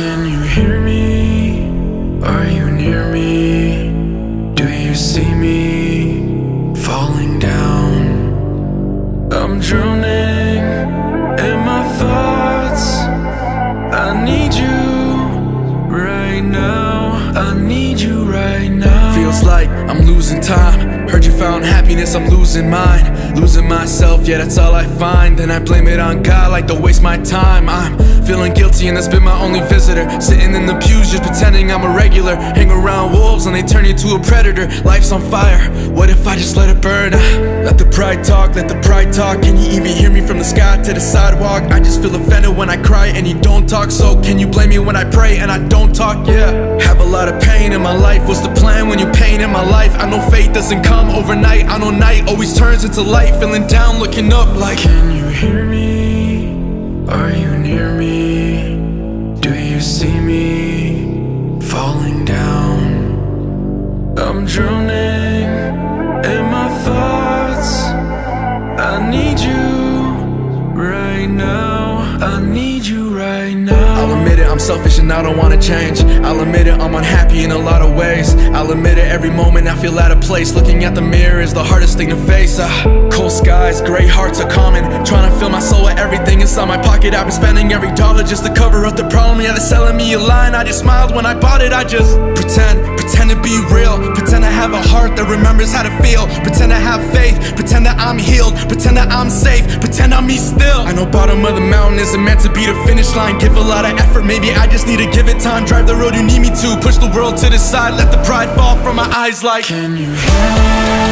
Can you hear me? Are you near me? Do you see me falling down? I'm drowning in my thoughts. I need you right now. I need you right now. Feels like I'm losing time. Heard you found happiness, I'm losing mine. Losing myself, yeah, that's all I find. Then I blame it on God, like don't waste my time. I'm feeling guilty, and that's been my only visitor. Sitting in the pews, just pretending I'm a regular. Hang around wolves, and they turn you to a predator. Life's on fire, what if I just let it burn? Let the pride talk, let the pride talk. Can you even hear me from the sky to the sidewalk? I just feel offended when I cry and you don't talk. So can you blame me when I pray and I don't talk? Yeah, have a lot of pain in my life. What's the plan when you pain in my life? I know faith doesn't come overnight. I know night always turns into light. Feeling down, looking up like. Can you hear me? Are you near me? Do you see me falling down? I'm drowning in my thoughts. I need you right now. I need you right now. I'll admit it, I'm selfish and I don't wanna change. I'll admit it, I'm unhappy in a lot of ways. I'll admit it, every moment I feel out of place. Looking at the mirror is the hardest thing to face. Uh, cold skies, gray hearts are common. Trying to fill my soul with everything inside my pocket. I've been spending every dollar just to cover up the problem. Yeah, they're selling me a line. I just smiled when I bought it. I just pretend, pretend to be real. Pretend I have a heart that remembers how to feel. Pretend I have faith. Pretend that I'm healed. Pretend that I'm Me still. I know bottom of the mountain isn't meant to be the finish line. Give a lot of effort, maybe I just need to give it time. Drive the road you need me to. Push the world to the side. Let the pride fall from my eyes like. Can you hear?